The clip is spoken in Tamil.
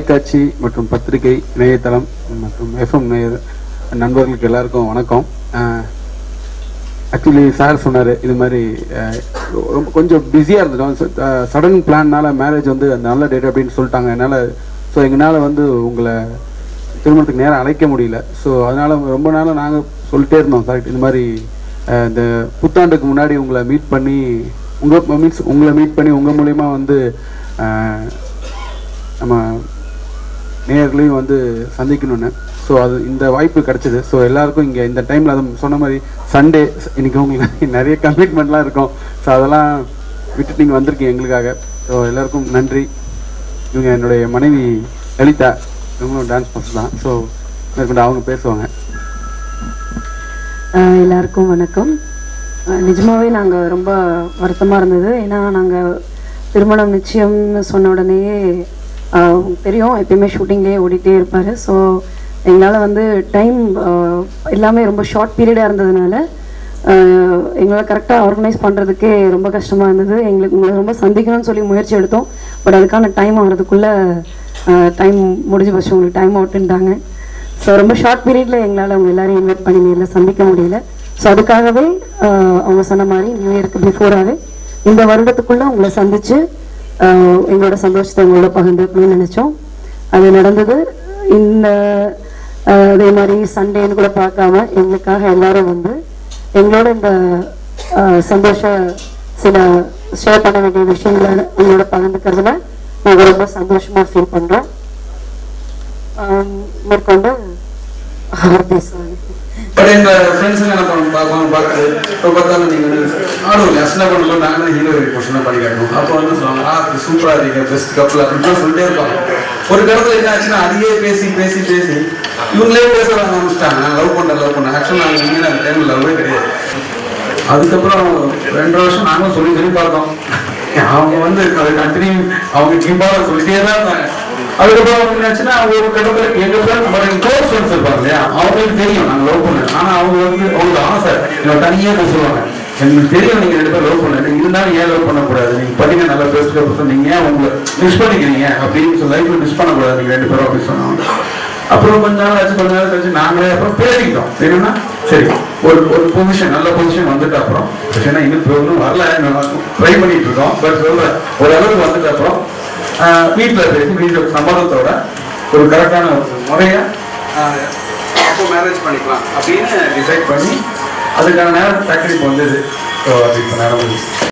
தொலைக்காட்சி மற்றும் பத்திரிகை இணையதளம் மற்றும் எஃப்எம் நண்பர்களுக்கு எல்லாருக்கும் வணக்கம். ஆக்சுவலி சார் சொன்னார் இது மாதிரி ரொம்ப கொஞ்சம் பிஸியாக இருந்துட்டோம். சடன் பிளான்னால மேரேஜ் வந்து அந்த நல்ல டேட் அப்படின்னு சொல்லிட்டாங்க. என்னால் ஸோ எங்களால் வந்து உங்களை திருமணத்துக்கு நேரம் அழைக்க முடியல. ஸோ அதனால ரொம்ப நாளாக நாங்கள் சொல்லிட்டே இருந்தோம் கரெக்ட் இந்த மாதிரி இந்த புத்தாண்டுக்கு முன்னாடி உங்களை மீட் பண்ணி உங்கள் மீன்ஸ் உங்களை மீட் பண்ணி உங்கள் மூலிமா வந்து நம்ம நேயர்களையும் வந்து சந்திக்கணும்னு. ஸோ அது இந்த வாய்ப்பு கிடச்சிது. ஸோ எல்லாருக்கும் இங்கே இந்த டைமில் அது சொன்ன மாதிரி சண்டே இன்னைக்கு உங்களுக்கு நிறைய கமிட்மெண்ட்லாம் இருக்கும். ஸோ அதெல்லாம் விட்டுட்டு நீங்கள் வந்திருக்கீங்க எங்களுக்காக. ஸோ எல்லாருக்கும் நன்றி. இவங்க என்னுடைய மனைவி லலிதா. இவங்களும் டான்ஸ் மாஸ்டர் தான். ஸோ மேற்கொண்டு அவங்க பேசுவாங்க. எல்லாருக்கும் வணக்கம். நிஜமாகவே நாங்கள் ரொம்ப வருத்தமாக இருந்தது. ஏன்னா நாங்கள் திருமணம் நிச்சயம்னு சொன்ன உடனேயே தெரியும். எப்பயுமே ஷூட்டிங்லேயே ஓடிட்டே இருப்பார். ஸோ எங்களால் வந்து டைம் எல்லாமே ரொம்ப ஷார்ட் பீரியடாக இருந்ததுனால எங்களால் கரெக்டாக ஆர்கனைஸ் பண்ணுறதுக்கே ரொம்ப கஷ்டமாக இருந்தது. எங்களுக்கு உங்களை ரொம்ப சந்திக்கணும்னு சொல்லி முயற்சி எடுத்தோம். பட் அதுக்கான டைம் ஆகிறதுக்குள்ளே டைம் முடிஞ்சு போச்சு. உங்களுக்கு டைம் அவுட்டுன்ட்டாங்க ஸோ ரொம்ப ஷார்ட் பீரியடில் எங்களால் அவங்க எல்லோரும் இன்வைட் பண்ணி நேரில் சந்திக்க முடியல. ஸோ அதுக்காகவே அவங்க சொன்ன மாதிரி நியூ இயருக்கு பிஃபோராகவே இந்த வருடத்துக்குள்ளே உங்களை சந்தித்து எங்களோட சந்தோஷத்தை உங்களோட பகிர்ந்துக்கணும்னு நினச்சோம். அது நடந்தது. இந்த அதே மாதிரி சண்டேன்னு கூட பார்க்காம எங்களுக்காக எல்லாரும் வந்து எங்களோட இந்த சந்தோஷ சில ஷேர் பண்ண வேண்டிய விஷயங்களை உங்களோட பகிர்ந்துக்கிறதுல நாங்கள் ரொம்ப சந்தோஷமாக ஃபீல் பண்ணுறோம் மேற்கொண்டு அவர் பேசுவாங்க பட் எங்க ஃப்ரெண்ட்ஸுங்க என்ன பண்ணணும் பார்க்கணும் பார்க்குறது இப்போ பார்த்தாலும் நீங்கள் வந்து ஆடுவோம் அசனா பண்ணலாம் நாங்கள் தான் ஹீரோ போர்ஷனாக பண்ணி காட்டணும் அப்போ வந்து சொல்லுவாங்க ஆ சூப்பராக இருக்கீங்க பெஸ்ட் கப்பில் அப்படின்னு சொல்லிட்டே இருப்பாங்க. ஒரு இடத்துல என்ன ஆச்சுன்னா அதையே பேசி பேசி பேசி இவங்களே பேச ஆரம்பிச்சிட்டாங்க நான் லவ் பண்ண லவ் பண்ண ஆக்சுவலாக நாங்கள் இங்கே அந்த டைமில் லவ்வே கிடையாது. அதுக்கப்புறம் ரெண்டு வருஷம் நாங்களும் சொல்லி சொல்லி பார்த்தோம். அவங்க வந்து அதை கண்டினியூ அவங்க கிம்பால சொல்லிட்டே தான் இருந்தாங்க. அதுக்கப்புறம் அவங்க என்னாச்சுன்னா ஒரு கடவுள் எங்க ஃப்ரெண்ட் இல்லையா? அவங்களுக்கு தெரியும் நாங்கள் லவ் பண்ணேன் ஆனா அவங்க வந்து அவங்க ஆசை. என்னோட தனியாக சொல்லுவாங்க. எனக்கு தெரியும் நீங்க ரெண்டு பேரும் லவ் பண்ணல இருந்தாலும் ஏன் லவ் பண்ணக்கூடாது? நீங்க படிங்க நல்லா பேசுகிற பர்சன் ஏன் உங்களை மிஸ் பண்ணிக்கிறீங்க? அப்படின்னு சொல்லி லைஃப்ல மிஸ் பண்ணக்கூடாது நீங்க ரெண்டு பேரும் அப்படி சொன்னாங்க. அப்புறம் கொஞ்ச நாள் ஆச்சு கொஞ்ச நாள் கழிச்சு நாங்களே அப்புறம் பேசிக்கிட்டோம். தெரியும்னா சரி ஒரு ஒரு பொசிஷன் நல்ல பொசிஷன் வந்துட்டு அப்புறம் ஏன்னா இன்னும் ப்ரோக்ராம் வரல ட்ரை பண்ணிட்டு இருக்கோம். பட் சொல்றேன் ஒரு அளவுக்கு வந்துட்டு அப்புறம் வீட்டில் பேசி வீட்டில் சம்மதத்தோட ஒரு கரெக்டான முறையாக அப்போ மேரேஜ் பண்ணிக்கலாம் அப்படின்னு டிசைட் பண்ணி அதுக்கான நேரம் டக்குனு இப்போ வந்தது ஸோ அது இப்போ நேரம்